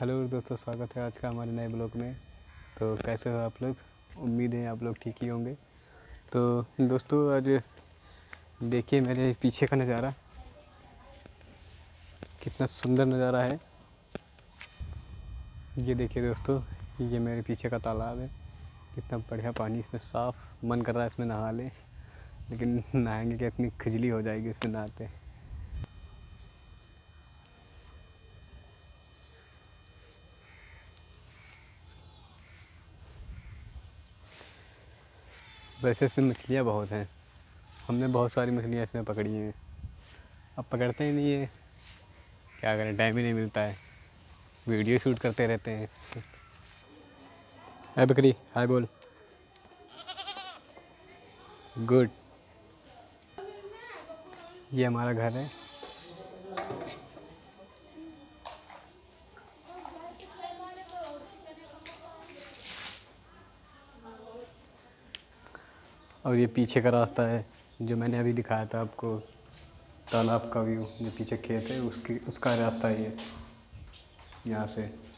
Hello दोस्तों, स्वागत है आज का हमारे नए ब्लॉग में। तो कैसे हो आप लोग? उम्मीद है आप लोग ठीक ही होंगे। तो दोस्तों, आज देखिए मेरे पीछे का नज़ारा। कितना सुंदर नज़ारा है। ये देखिए दोस्तों, ये मेरे पीछे का तालाब है। कितना बढ़िया पानी इसमें साफ़ मन कर रहा है इसमें नहा लें। लेकिन नहाएँगे क्या? इतनी खिजली हो जाएगी इसमें नहाते। वैसे इसमें मछलियाँ बहुत हैं। हमने बहुत सारी मछलियाँ इसमें पकड़ी हैं। अब पकड़ते ही नहीं है क्या करें टाइम ही नहीं मिलता है। वीडियो शूट करते रहते हैं। हाय बकरी, हाय बोल। गुड। ये हमारा घर है। और ये पीछे का रास्ता है, जो मैंने अभी दिखाया था आपको, तालाब का व्यू जो पीछे खेत है, उसकी, उसका रास्ता ये। यहाँ से।